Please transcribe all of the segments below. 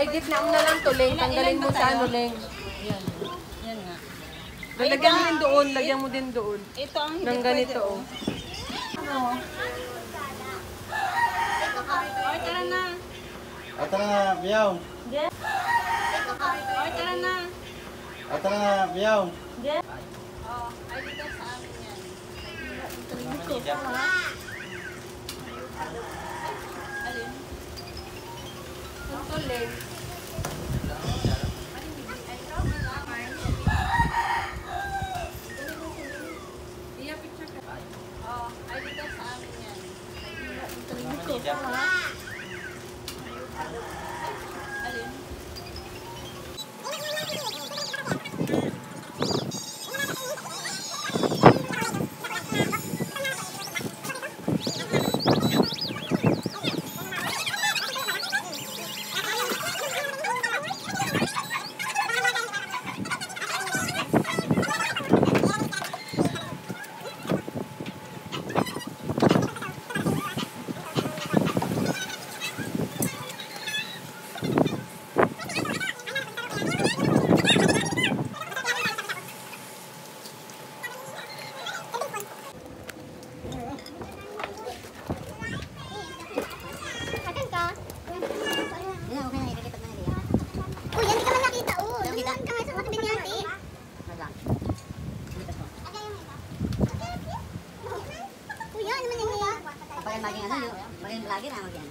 Ay, gitna mo na lang to, Leng. Tanggalin mo sa ano, Leng. Yan. Yan nga. Lagyan mo din doon, lagyan mo din doon. Ito ang hindi Nang ganito, oh. Ano? Oy, tara na. O tara na, Miyaw. Oy, tara na. O tara na, Miyaw. Oh, ay dito sa amin yan. Alin? Ito, Leng. Oh, Apa yang lagi nak tu? Lagi nak macam.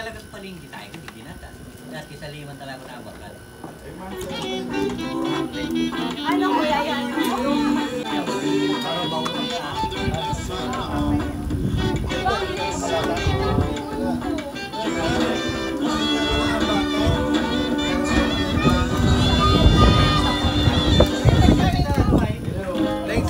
Nagbagalagat palinggi tayo, hindi ginatan. Dati sa liman talaga na bakal. Ano kuya yan? Para bawal sa Leng,